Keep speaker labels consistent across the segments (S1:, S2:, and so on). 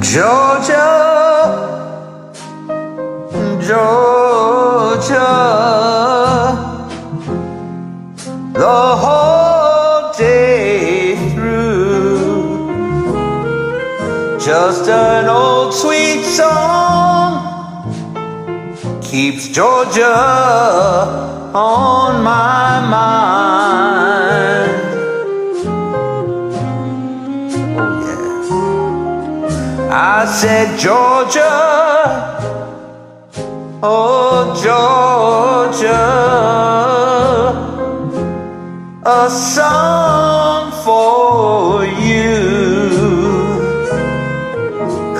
S1: Georgia, Georgia, Just an old sweet song keeps Georgia on my mind. Oh, I said, Georgia, oh, Georgia, a song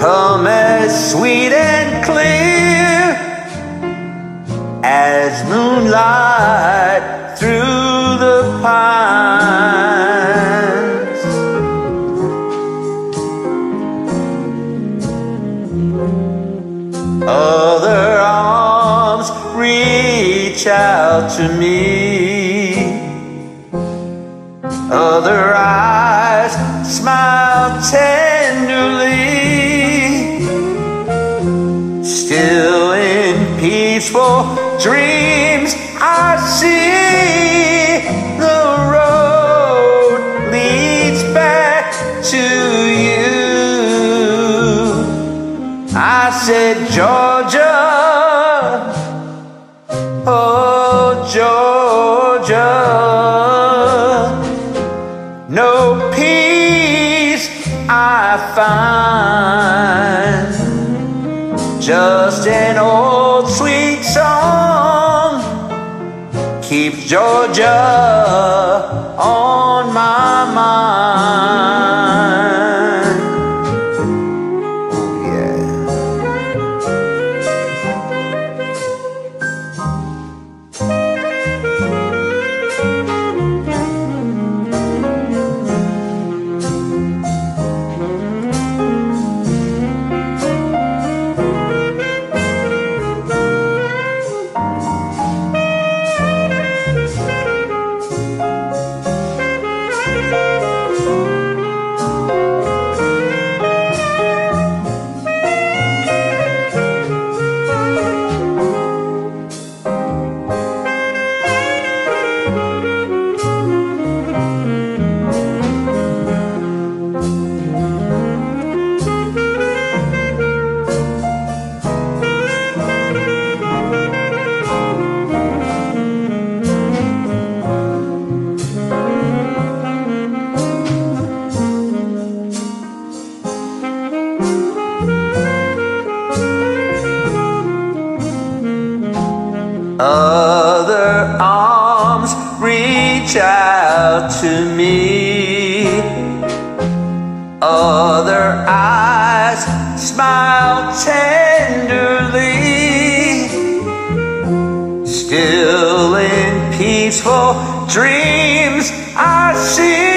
S1: Come as sweet and clear as moonlight through the pines. Other arms reach out to me. Other eyes smile tenderly. Peaceful dreams, I see the road leads back to you. I said, Georgia, oh, Georgia, no peace I find, just an old sweet song keeps Georgia on my mind. Arms reach out to me. Other eyes smile tenderly. Still in peaceful dreams, I see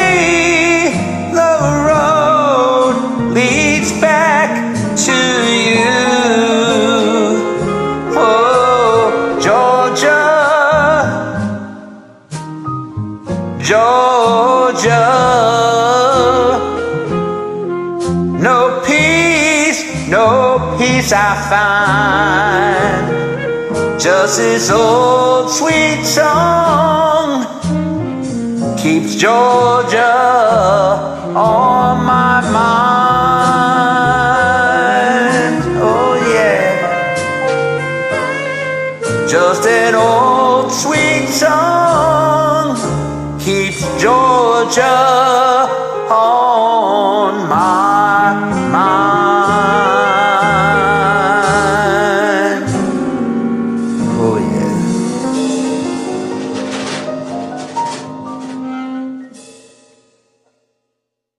S1: Georgia, no peace, no peace I find. Just this old sweet song keeps Georgia on my mind. Oh, yeah. Just an old Georgia on my